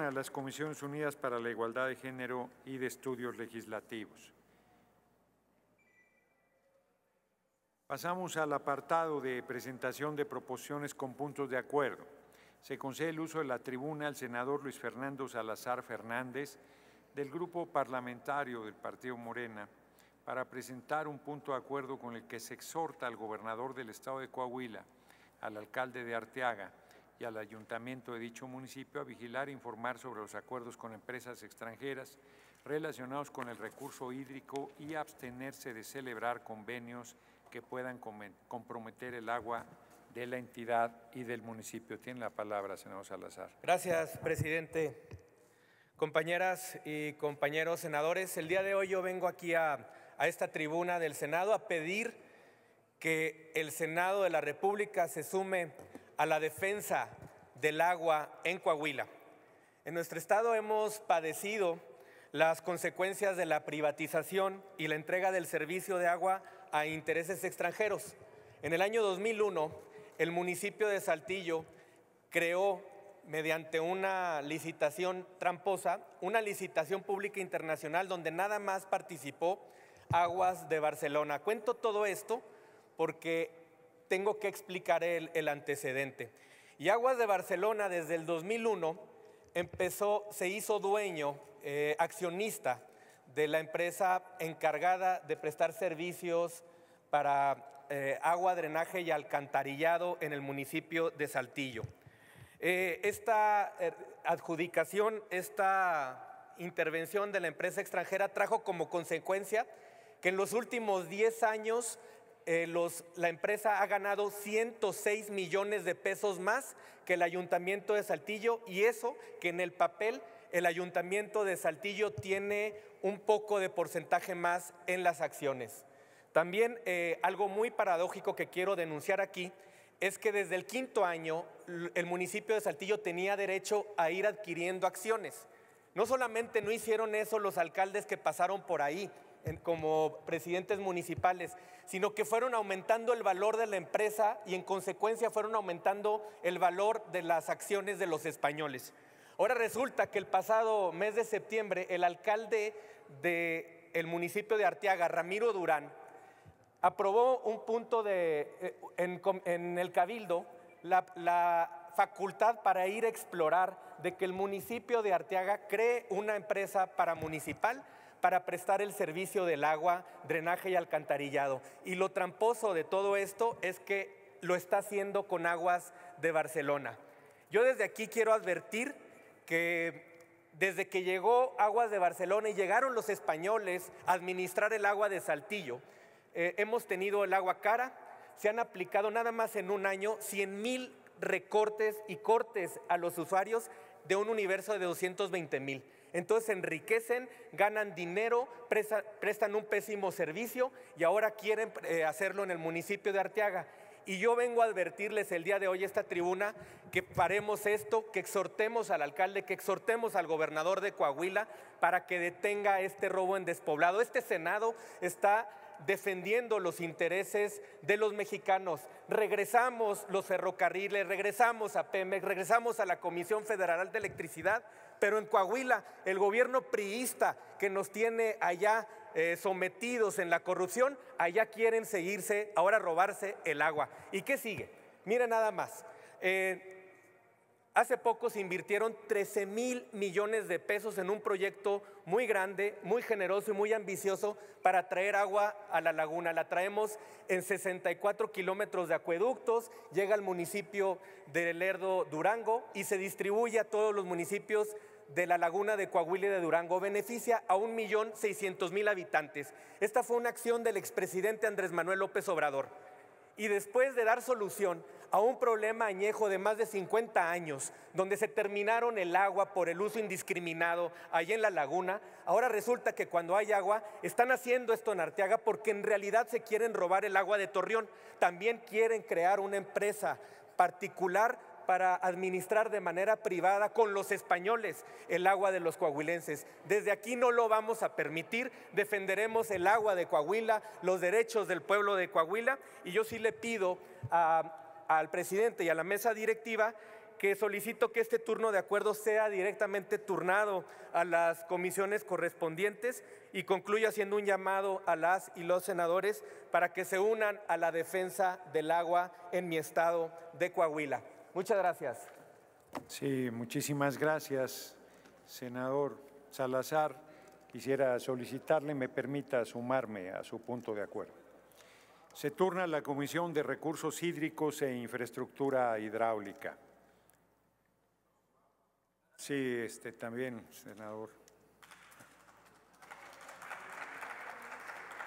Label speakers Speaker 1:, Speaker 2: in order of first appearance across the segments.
Speaker 1: a las Comisiones Unidas para la Igualdad de Género y de Estudios Legislativos. Pasamos al apartado de presentación de proposiciones con puntos de acuerdo. Se concede el uso de la tribuna al senador Luis Fernando Salazar Fernández del Grupo Parlamentario del Partido Morena para presentar un punto de acuerdo con el que se exhorta al gobernador del Estado de Coahuila, al alcalde de Arteaga y al ayuntamiento de dicho municipio a vigilar e informar sobre los acuerdos con empresas extranjeras relacionados con el recurso hídrico y abstenerse de celebrar convenios que puedan comprometer el agua de la entidad y del municipio. Tiene la palabra, senador Salazar.
Speaker 2: Gracias, presidente. Compañeras y compañeros senadores, el día de hoy yo vengo aquí a, a esta tribuna del Senado a pedir que el Senado de la República se sume a la defensa del agua en Coahuila. En nuestro estado hemos padecido las consecuencias de la privatización y la entrega del servicio de agua a intereses extranjeros. En el año 2001, el municipio de Saltillo creó, mediante una licitación tramposa, una licitación pública internacional donde nada más participó Aguas de Barcelona. Cuento todo esto porque tengo que explicar el, antecedente. Y Aguas de Barcelona desde el 2001 empezó, se hizo dueño, eh, accionista de la empresa encargada de prestar servicios para eh, agua, drenaje y alcantarillado en el municipio de Saltillo. Eh, esta adjudicación, esta intervención de la empresa extranjera trajo como consecuencia que en los últimos 10 años la empresa ha ganado 106 millones de pesos más que el ayuntamiento de Saltillo y eso que en el papel el ayuntamiento de Saltillo tiene un poco de porcentaje más en las acciones. También eh, algo muy paradójico que quiero denunciar aquí es que desde el quinto año el municipio de Saltillo tenía derecho a ir adquiriendo acciones. No solamente no hicieron eso los alcaldes que pasaron por ahí como presidentes municipales, sino que fueron aumentando el valor de la empresa y en consecuencia fueron aumentando el valor de las acciones de los españoles. Ahora resulta que el pasado mes de septiembre el alcalde del municipio de Arteaga, Ramiro Durán, aprobó un punto de, eh, en, el cabildo la, la facultad para ir a explorar de que el municipio de Arteaga cree una empresa paramunicipal para prestar el servicio del agua, drenaje y alcantarillado. Y lo tramposo de todo esto es que lo está haciendo con aguas de Barcelona. Yo desde aquí quiero advertir que desde que llegó Aguas de Barcelona y llegaron los españoles a administrar el agua de Saltillo, eh, hemos tenido el agua cara, se han aplicado nada más en un año 100 mil recortes y cortes a los usuarios de un universo de 220 mil. Entonces enriquecen, ganan dinero, prestan un pésimo servicio y ahora quieren eh, hacerlo en el municipio de Arteaga. Y yo vengo a advertirles el día de hoy esta tribuna que paremos esto, que exhortemos al alcalde, que exhortemos al gobernador de Coahuila para que detenga este robo en despoblado. Este Senado está defendiendo los intereses de los mexicanos. Regresamos los ferrocarriles, regresamos a Pemex, regresamos a la Comisión Federal de Electricidad, pero en Coahuila el gobierno priista que nos tiene allá eh, sometidos en la corrupción, allá quieren seguirse, ahora robarse el agua. ¿Y qué sigue? Mira nada más. Eh, hace poco se invirtieron 13 mil millones de pesos en un proyecto muy grande, muy generoso y muy ambicioso para traer agua a la laguna. La traemos en 64 kilómetros de acueductos, llega al municipio de Lerdo, Durango, y se distribuye a todos los municipios de la laguna de Coahuila de Durango beneficia a 1.600.000 habitantes. Esta fue una acción del expresidente Andrés Manuel López Obrador. Y después de dar solución a un problema añejo de más de 50 años, donde se terminaron el agua por el uso indiscriminado allí en la laguna, ahora resulta que cuando hay agua están haciendo esto en Arteaga porque en realidad se quieren robar el agua de Torreón. También quieren crear una empresa particular para administrar de manera privada con los españoles el agua de los coahuilenses. Desde aquí no lo vamos a permitir, defenderemos el agua de Coahuila, los derechos del pueblo de Coahuila y yo sí le pido al presidente y a la mesa directiva que solicito que este turno de acuerdo sea directamente turnado a las comisiones correspondientes y concluyo haciendo un llamado a las y los senadores para que se unan a la defensa del agua en mi estado de Coahuila. Muchas gracias.
Speaker 1: Sí, muchísimas gracias, senador Salazar. Quisiera solicitarle me permita sumarme a su punto de acuerdo. Se turna la Comisión de Recursos Hídricos e Infraestructura Hidráulica. Sí, este también, senador.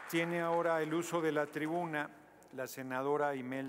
Speaker 1: Tiene ahora el uso de la tribuna la senadora Imelda.